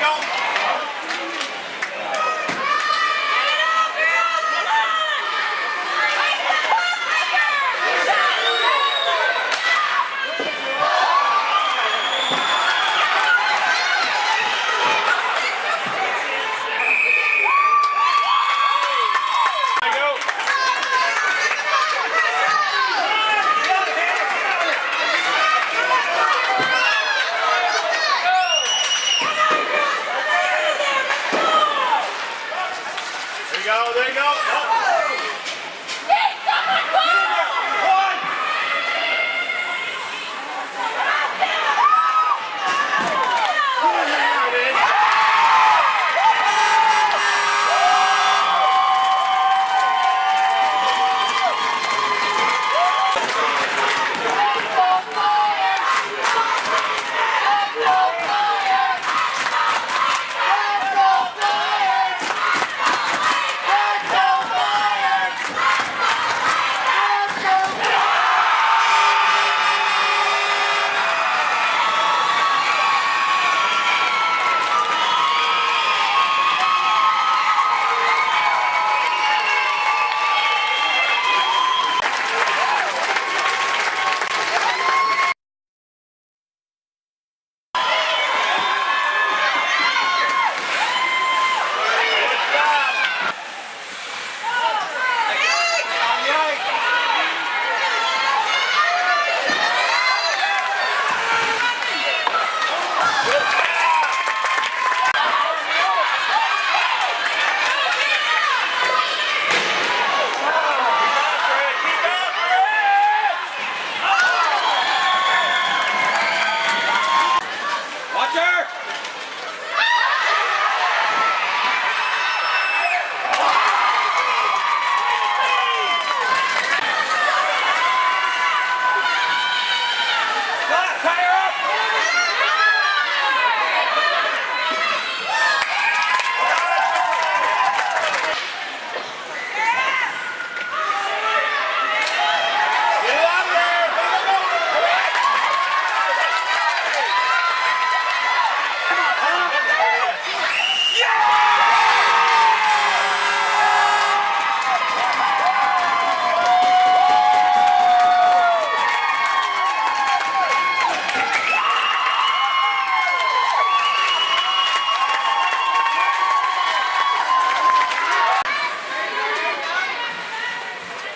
don't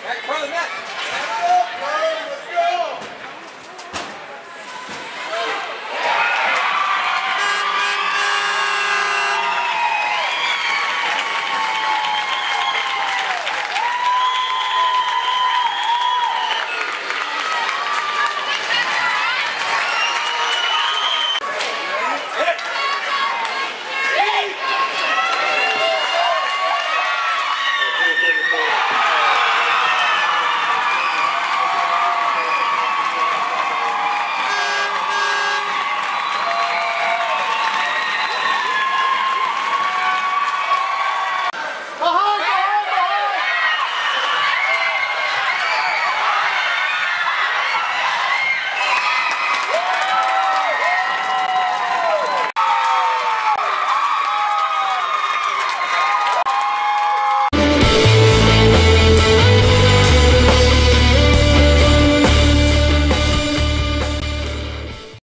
Right in front of the net.